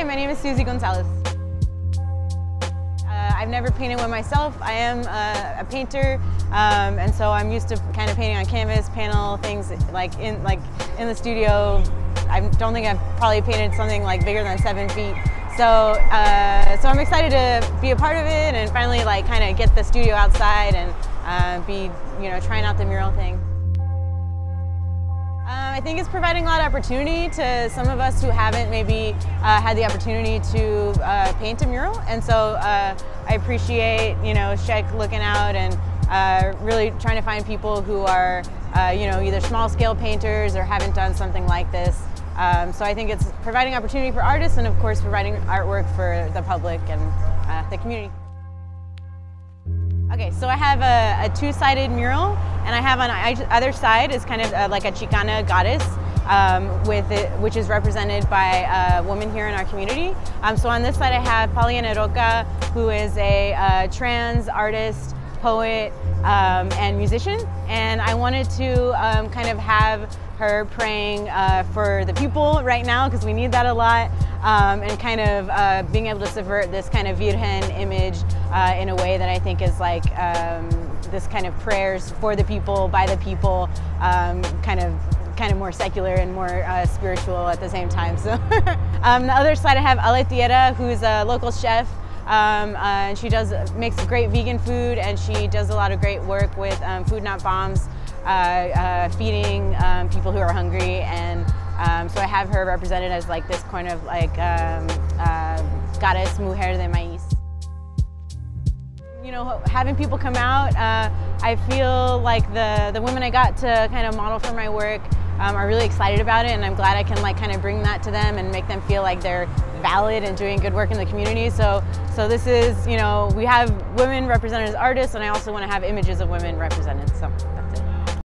Hi, my name is Suzy Gonzalez. Uh, I've never painted one myself. I am a, a painter, um, and so I'm used to kind of painting on canvas, panel things like in like in the studio. I don't think I've probably painted something like bigger than seven feet. So, uh, so I'm excited to be a part of it and finally like kind of get the studio outside and uh, be, you know, trying out the mural thing. I think it's providing a lot of opportunity to some of us who haven't maybe uh, had the opportunity to uh, paint a mural. And so uh, I appreciate, you know, SCHEC looking out and uh, really trying to find people who are, uh, you know, either small scale painters or haven't done something like this. Um, so I think it's providing opportunity for artists and of course providing artwork for the public and uh, the community. Okay, so I have a, a two-sided mural, and I have on either other side is kind of uh, like a Chicana goddess, um, with it, which is represented by a woman here in our community. Um, so on this side I have Pollyanna Roca, who is a uh, trans artist, poet, um, and musician, and I wanted to um, kind of have her praying uh, for the people right now because we need that a lot um, and kind of uh, being able to subvert this kind of Virgen image uh, in a way that I think is like um, this kind of prayers for the people, by the people, um, kind of kind of more secular and more uh, spiritual at the same time. So um, the other side I have Ale who's a local chef. Um, uh, and she does makes great vegan food and she does a lot of great work with um, Food Not Bombs, uh, uh, feeding um, people who are hungry and um, so I have her represented as like this kind of like um, uh, goddess mujer de maíz. You know, having people come out, uh, I feel like the, the women I got to kind of model for my work um, are really excited about it and I'm glad I can like kind of bring that to them and make them feel like they're valid and doing good work in the community. So, so this is, you know, we have women represented as artists and I also want to have images of women represented. So.